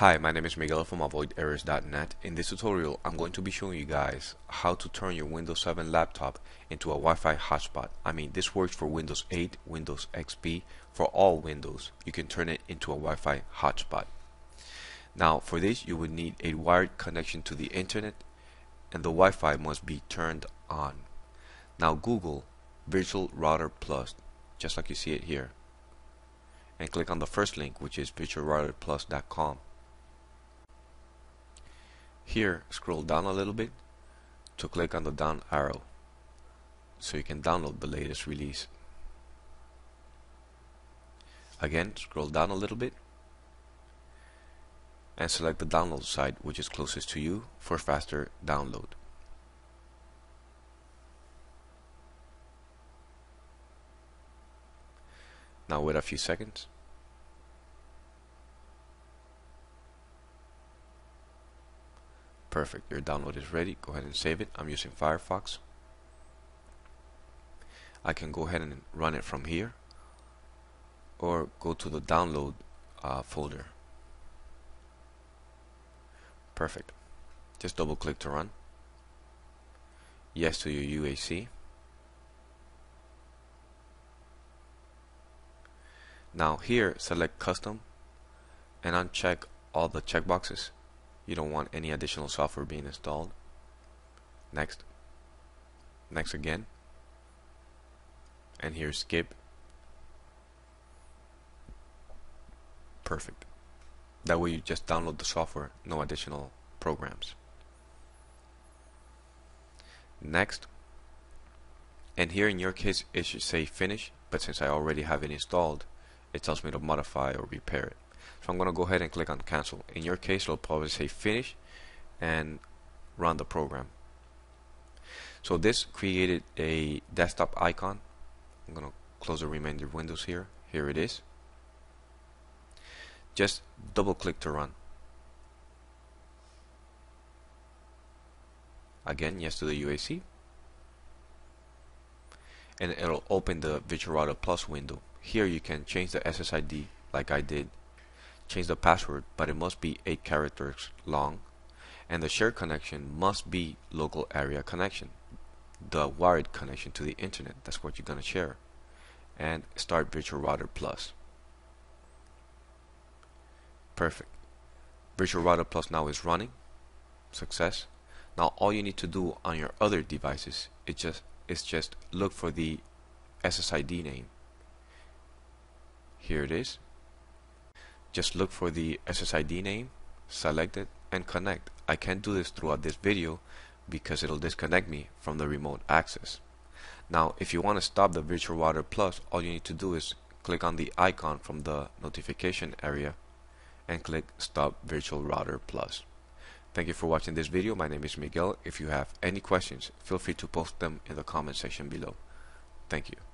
Hi, my name is Miguel from AvoidErrors.net. In this tutorial, I'm going to be showing you guys how to turn your Windows 7 laptop into a Wi-Fi hotspot. I mean, this works for Windows 8, Windows XP, for all Windows. You can turn it into a Wi-Fi hotspot. Now, for this, you would need a wired connection to the internet, and the Wi-Fi must be turned on. Now, Google Virtual Router Plus, just like you see it here, and click on the first link, which is virtualrouterplus.com. Here, scroll down a little bit to click on the down arrow so you can download the latest release. Again, scroll down a little bit and select the download site which is closest to you for faster download. Now wait a few seconds. Perfect, your download is ready. Go ahead and save it. I'm using Firefox. I can go ahead and run it from here or go to the download uh, folder. Perfect. Just double click to run. Yes to your UAC. Now here select custom and uncheck all the checkboxes you don't want any additional software being installed. Next. Next again. And here skip. Perfect. That way you just download the software no additional programs. Next. And here in your case it should say finish but since I already have it installed it tells me to modify or repair it so I'm going to go ahead and click on cancel. In your case, it'll probably say finish and run the program. So this created a desktop icon. I'm going to close the remainder windows here. Here it is. Just double click to run. Again, yes to the UAC. And it'll open the Virtual Router Plus window. Here you can change the SSID like I did change the password, but it must be 8 characters long, and the shared connection must be local area connection, the wired connection to the internet. That's what you're going to share. And start Virtual Router Plus. Perfect. Virtual Router Plus now is running. Success. Now all you need to do on your other devices is just is just look for the SSID name. Here it is. Just look for the SSID name, select it, and connect. I can't do this throughout this video because it'll disconnect me from the remote access. Now, if you want to stop the Virtual Router Plus, all you need to do is click on the icon from the notification area and click Stop Virtual Router Plus. Thank you for watching this video. My name is Miguel. If you have any questions, feel free to post them in the comment section below. Thank you.